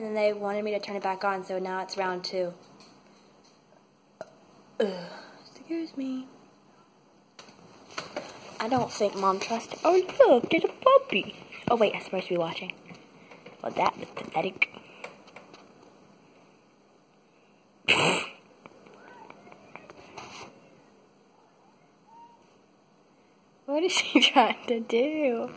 and then they wanted me to turn it back on, so now it's round two. Ugh. Excuse me. I don't think mom trusts. Oh look, there's a puppy. Oh wait, I'm supposed to be watching. Well, that was pathetic. what is she trying to do?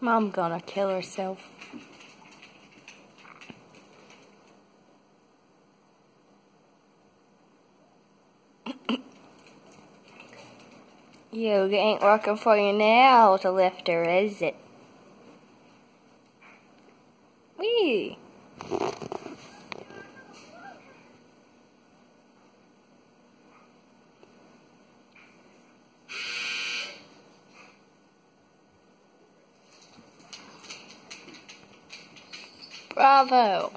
Mom gonna kill herself. Yoga ain't working for you now, the lifter, is it? Wee! Bravo!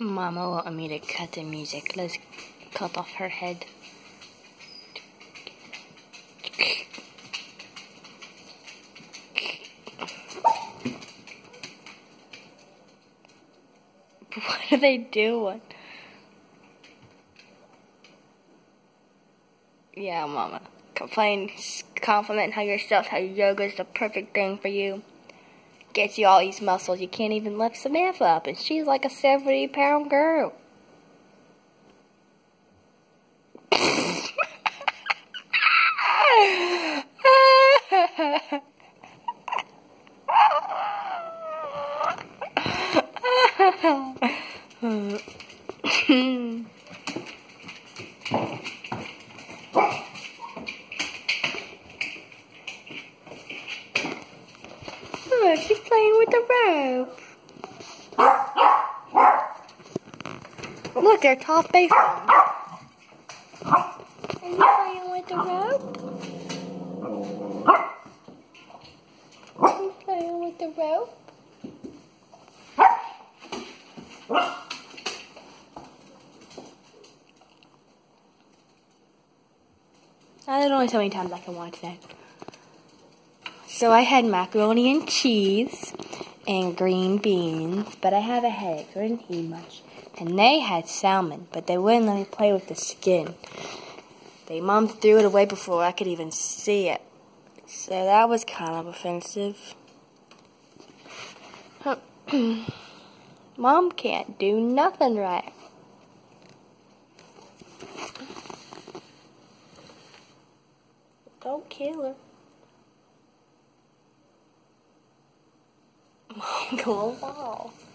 Mama wanted me to cut the music. Let's cut off her head. What are they doing? Yeah, mama. Complain, compliment how yourself, how yoga is the perfect thing for you. Gets you all these muscles. You can't even lift Samantha up, and she's like a 70 pound girl. Look, she's playing with the rope. Look, they're top basemen. Are you playing with the rope? Are you playing with the rope? There's only so many times I can watch that. So I had macaroni and cheese and green beans, but I have a headache, so I didn't eat much. And they had salmon, but they wouldn't let me play with the skin. They mom threw it away before I could even see it. So that was kind of offensive. Mom can't do nothing right. Don't kill her. Go along.